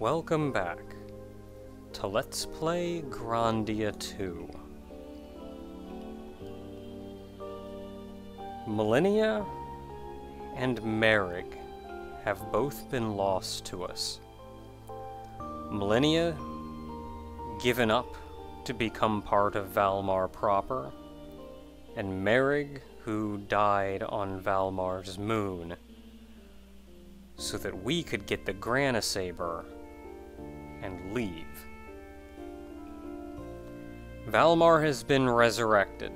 Welcome back to Let's Play Grandia 2. Millenia and Mareg have both been lost to us. Millenia given up to become part of Valmar proper, and Mareg who died on Valmar's moon so that we could get the Granasaber and leave. Valmar has been resurrected,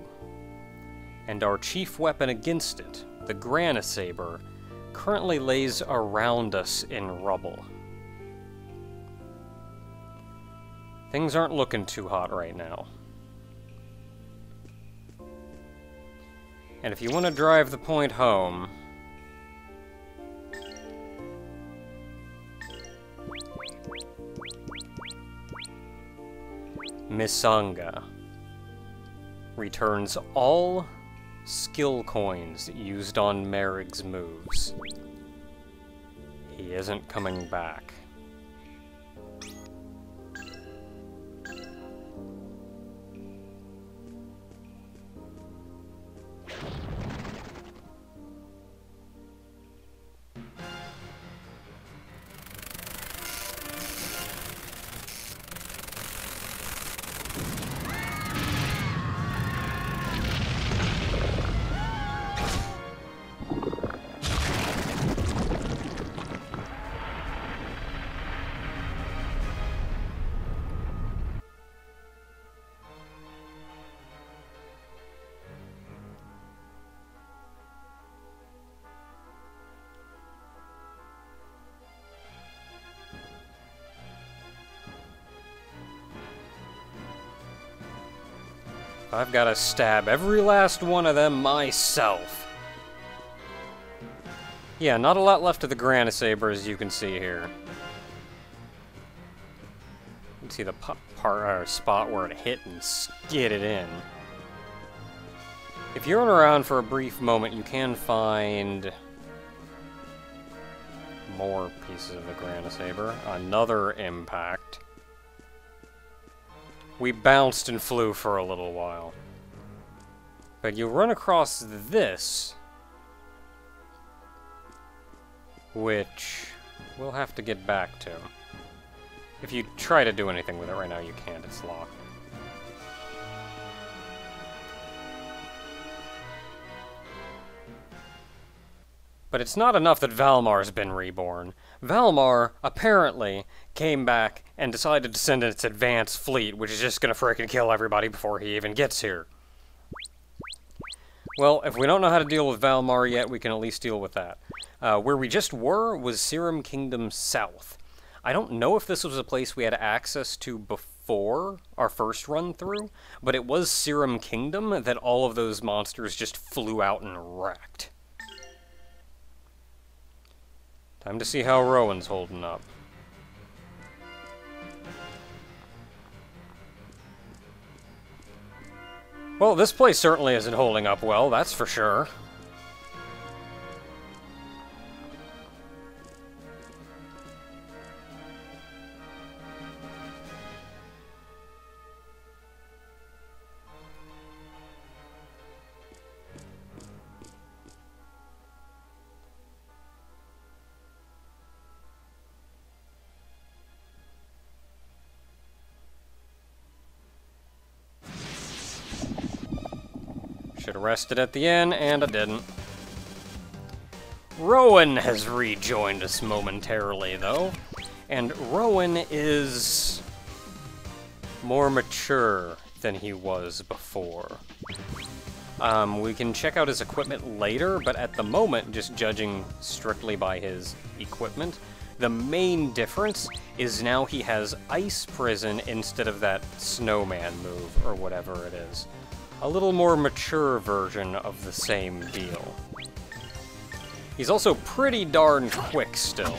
and our chief weapon against it, the Granasaber, currently lays around us in rubble. Things aren't looking too hot right now. And if you want to drive the point home, Misanga returns all skill coins used on Mareg's moves. He isn't coming back. I've got to stab every last one of them myself. Yeah, not a lot left of the Granasaber, as you can see here. You can see the part or uh, spot where it hit and skid it in. If you're around for a brief moment, you can find more pieces of the Granasaber. Another impact. We bounced and flew for a little while. But you run across this, which we'll have to get back to. If you try to do anything with it right now, you can't. It's locked. But it's not enough that Valmar's been reborn. Valmar, apparently, came back and decided to send in its advanced fleet, which is just gonna frickin' kill everybody before he even gets here. Well, if we don't know how to deal with Valmar yet, we can at least deal with that. Uh, where we just were was Cyrum Kingdom South. I don't know if this was a place we had access to before our first run through, but it was Cyrum Kingdom that all of those monsters just flew out and wrecked. Time to see how Roan's holding up. Well, this place certainly isn't holding up well, that's for sure. Should have rested at the end, and I didn't. Roan has rejoined us momentarily, though. And Roan is more mature than he was before. Um, we can check out his equipment later, but at the moment, just judging strictly by his equipment, the main difference is now he has Ice Prison instead of that Snowman move, or whatever it is a little more mature version of the same deal. He's also pretty darn quick still.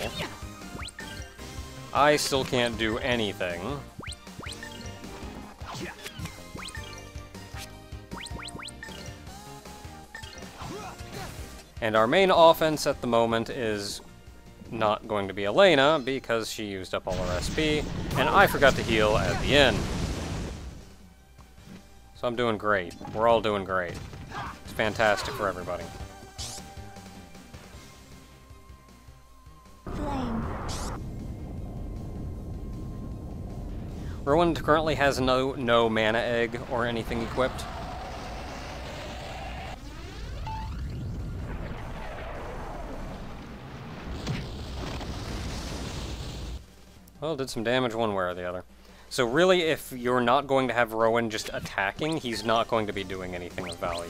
I still can't do anything. And our main offense at the moment is not going to be Elena because she used up all her SP, and I forgot to heal at the end. So I'm doing great. We're all doing great. It's fantastic for everybody. Flame. Roan currently has no no mana egg or anything equipped. Well, did some damage one way or the other. So really, if you're not going to have Roan just attacking, he's not going to be doing anything of value.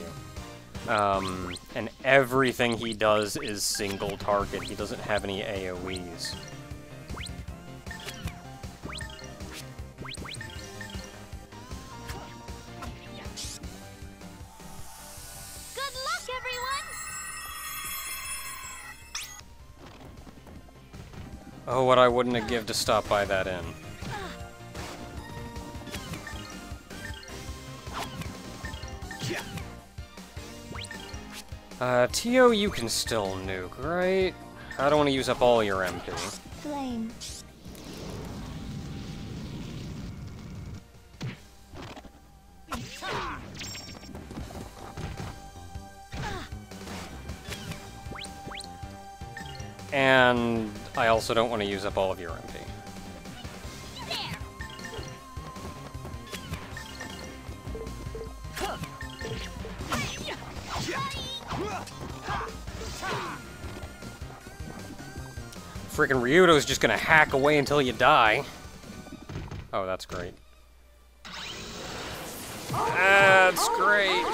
Um, and everything he does is single target. He doesn't have any AoEs. Good! Oh, what I wouldn't have give to stop by that inn. Uh, Tio, you can still nuke, right? I don't want to use up all your MP. Flame. And I also don't want to use up all of your MP. Freaking Ryudo's just gonna hack away until you die. Oh, that's great. That's great.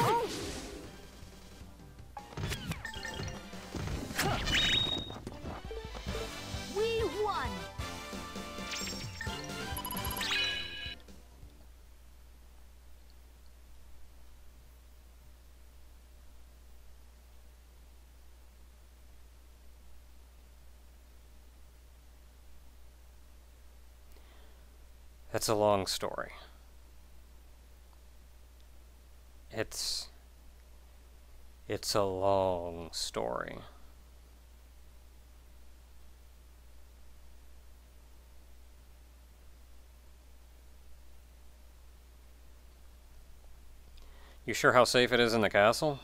It's a long story. It's. It's a long story. You sure how safe it is in the castle?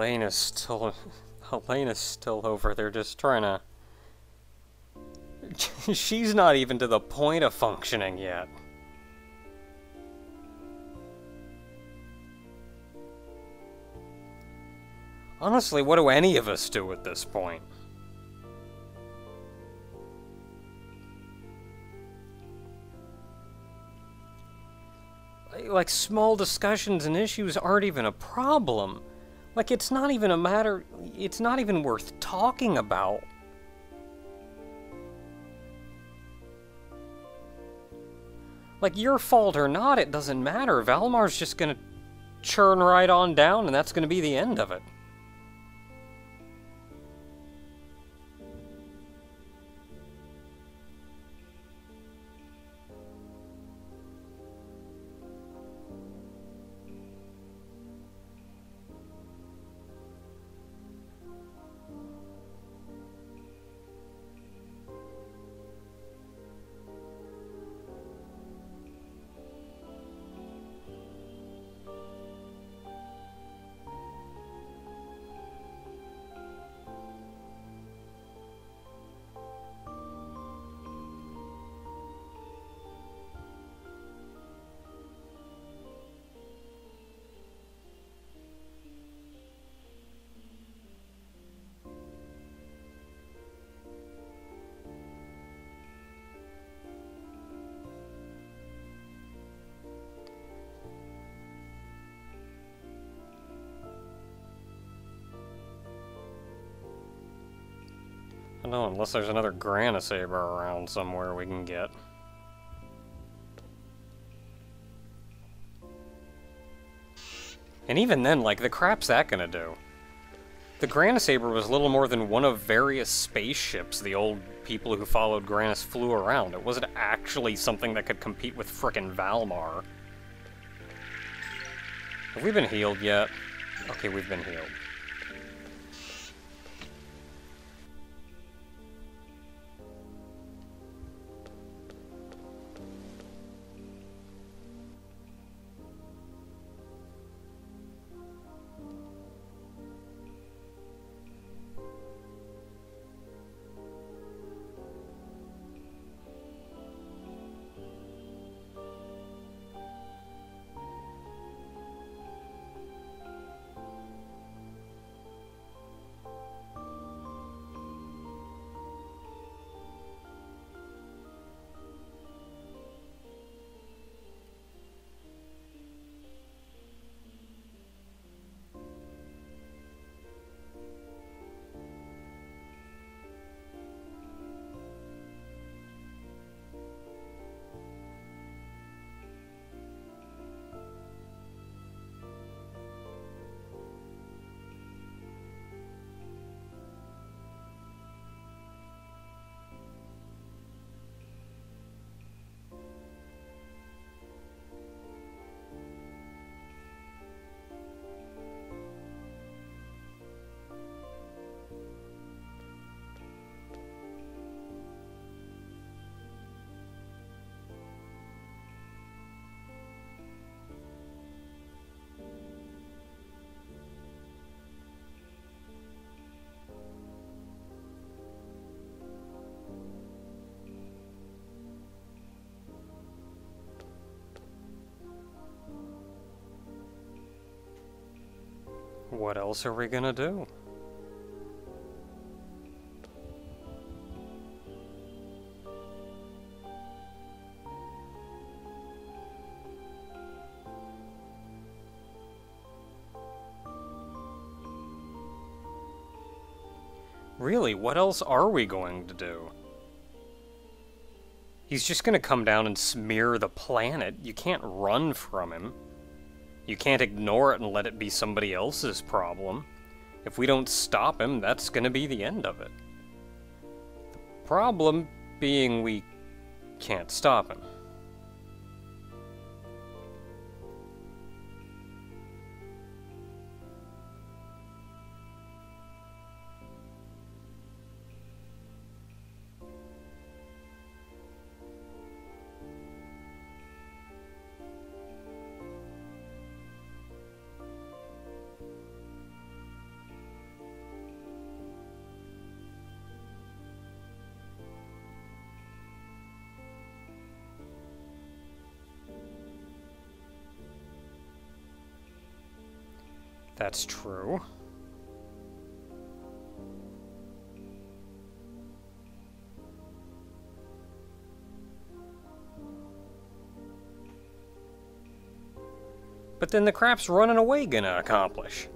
Elena's still Elena's still over there just trying to She's not even to the point of functioning yet. Honestly, what do any of us do at this point? Like, small discussions and issues aren't even a problem. Like, it's not even a matter, it's not even worth talking about. Like, your fault or not, it doesn't matter. Valmar's just gonna churn right on down, and that's gonna be the end of it. Know, unless there's another Granasaber around somewhere we can get. And even then, like, the crap's that gonna do? The Granasaber was little more than one of various spaceships the old people who followed Granas flew around. It wasn't actually something that could compete with frickin' Valmar. Have we been healed yet? Okay, we've been healed. What else are we gonna do? Really, what else are we going to do? He's just gonna come down and smear the planet. You can't run from him. You can't ignore it and let it be somebody else's problem. If we don't stop him, that's gonna be the end of it. The problem being we can't stop him. That's true. But then the crap's running away gonna accomplish.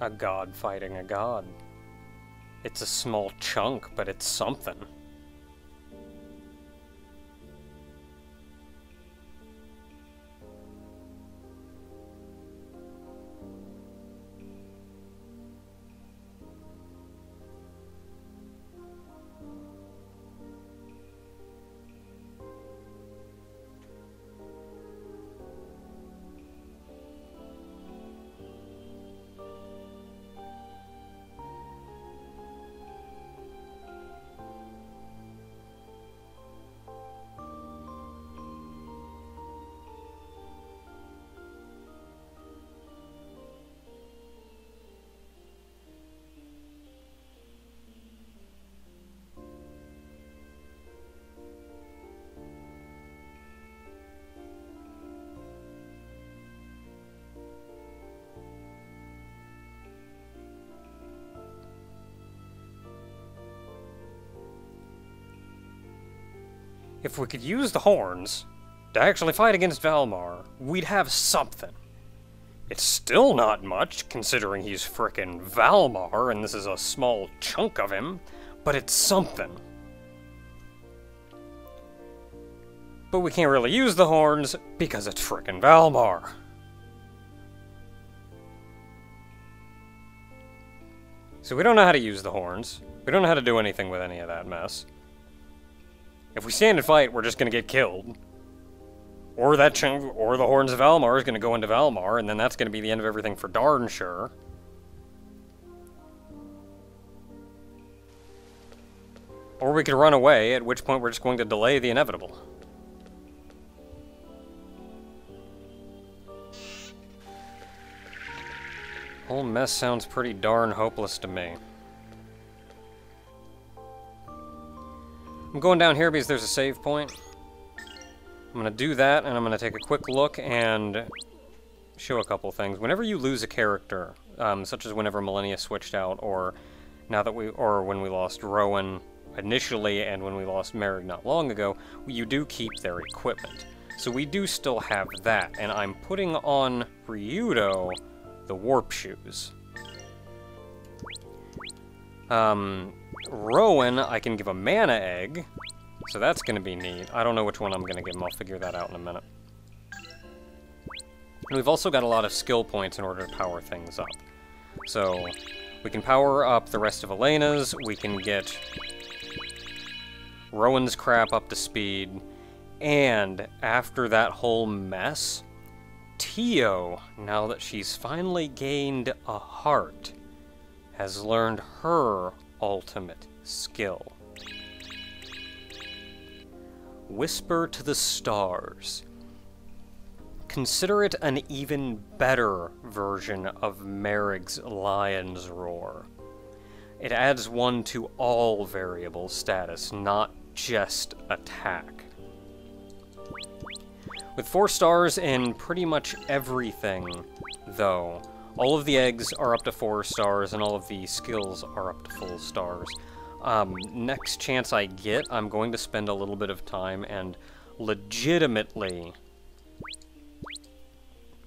A god fighting a god. It's a small chunk, but it's something. If we could use the horns to actually fight against Valmar, we'd have something. It's still not much, considering he's frickin' Valmar and this is a small chunk of him, but it's something. But we can't really use the horns because it's frickin' Valmar. So we don't know how to use the horns. We don't know how to do anything with any of that mess. If we stand and fight, we're just gonna get killed. Or that chunk, or the Horns of Valmar is gonna go into Valmar, and then that's gonna be the end of everything for darn sure. Or we could run away, at which point we're just going to delay the inevitable. Whole mess sounds pretty darn hopeless to me. I'm going down here because there's a save point. I'm going to do that, and I'm going to take a quick look and show a couple things. Whenever you lose a character, um, such as whenever Millenia switched out, or now that we, or when we lost Roan initially, and when we lost Mareg not long ago, you do keep their equipment. So we do still have that, and I'm putting on Ryudo the warp shoes. Um, Roan, I can give a mana egg, so that's to be neat. I don't know which one I'm to give him. I'll figure that out in a minute. And we've also got a lot of skill points in order to power things up. So, we can power up the rest of Elena's, we can get Roan's crap up to speed, and after that whole mess, Tio, now that she's finally gained a heart, has learned her ultimate skill. Whisper to the stars. Consider it an even better version of Mareg's Lion's Roar. It adds one to all variable status, not just attack. With four stars in pretty much everything, though, all of the eggs are up to four stars and all of the skills are up to full stars. Um, next chance I get, I'm going to spend a little bit of time and legitimately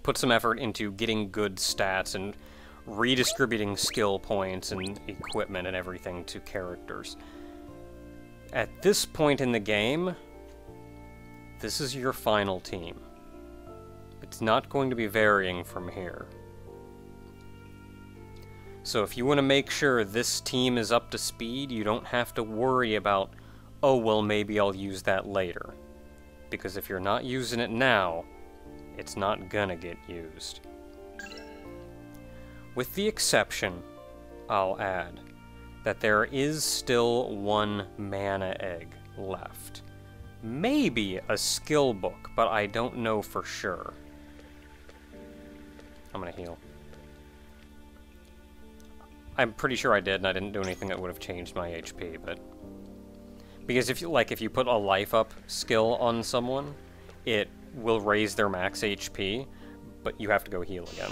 put some effort into getting good stats and redistributing skill points and equipment and everything to characters. At this point in the game, this is your final team. It's not going to be varying from here. So if you want to make sure this team is up to speed, you don't have to worry about, oh, well, maybe I'll use that later. Because if you're not using it now, it's not gonna get used. With the exception, I'll add, that there is still one mana egg left maybe a skill book, but I don't know for sure. I'm gonna heal. I'm pretty sure I did, and I didn't do anything that would have changed my HP, but... Because if you, like, if you put a life up skill on someone, it will raise their max HP, but you have to go heal again.